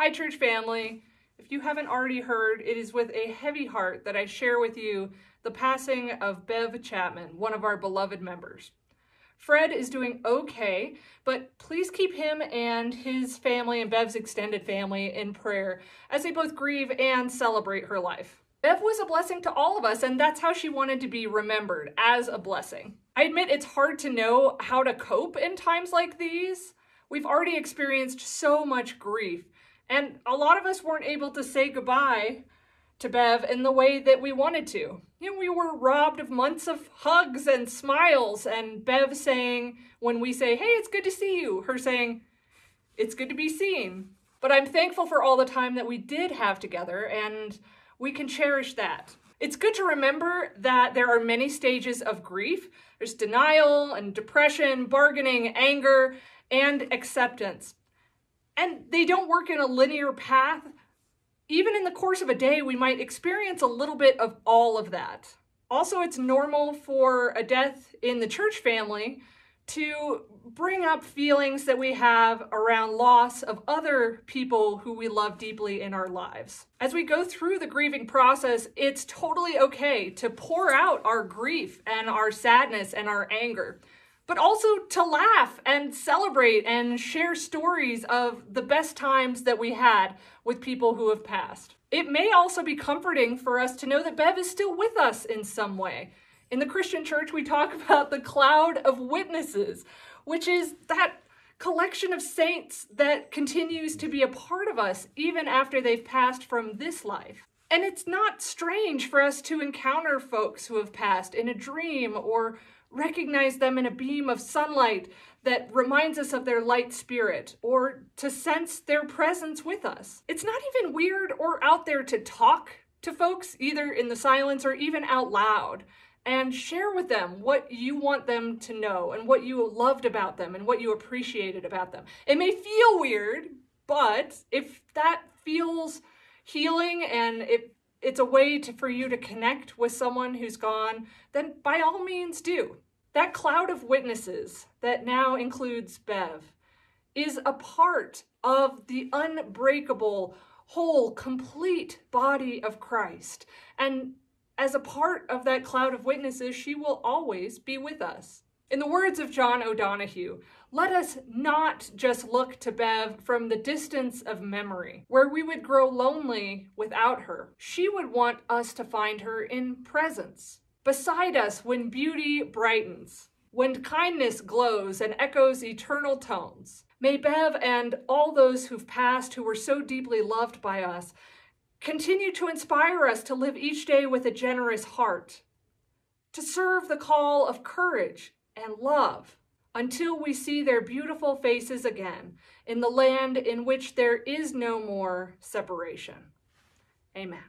Hi, church family. If you haven't already heard, it is with a heavy heart that I share with you the passing of Bev Chapman, one of our beloved members. Fred is doing okay, but please keep him and his family and Bev's extended family in prayer as they both grieve and celebrate her life. Bev was a blessing to all of us, and that's how she wanted to be remembered as a blessing. I admit it's hard to know how to cope in times like these. We've already experienced so much grief, and a lot of us weren't able to say goodbye to Bev in the way that we wanted to. You know, we were robbed of months of hugs and smiles, and Bev saying, when we say, hey, it's good to see you, her saying, it's good to be seen. But I'm thankful for all the time that we did have together, and we can cherish that. It's good to remember that there are many stages of grief. There's denial and depression, bargaining, anger, and acceptance. And they don't work in a linear path. Even in the course of a day, we might experience a little bit of all of that. Also, it's normal for a death in the church family to bring up feelings that we have around loss of other people who we love deeply in our lives. As we go through the grieving process, it's totally okay to pour out our grief and our sadness and our anger but also to laugh and celebrate and share stories of the best times that we had with people who have passed. It may also be comforting for us to know that Bev is still with us in some way. In the Christian church, we talk about the cloud of witnesses, which is that collection of saints that continues to be a part of us even after they've passed from this life. And it's not strange for us to encounter folks who have passed in a dream or recognize them in a beam of sunlight that reminds us of their light spirit or to sense their presence with us. It's not even weird or out there to talk to folks, either in the silence or even out loud, and share with them what you want them to know and what you loved about them and what you appreciated about them. It may feel weird, but if that feels healing and it it's a way to, for you to connect with someone who's gone, then by all means do. That cloud of witnesses that now includes Bev is a part of the unbreakable, whole, complete body of Christ. And as a part of that cloud of witnesses, she will always be with us. In the words of John O'Donohue, let us not just look to Bev from the distance of memory, where we would grow lonely without her. She would want us to find her in presence, beside us when beauty brightens, when kindness glows and echoes eternal tones. May Bev and all those who've passed who were so deeply loved by us continue to inspire us to live each day with a generous heart, to serve the call of courage and love until we see their beautiful faces again in the land in which there is no more separation. Amen.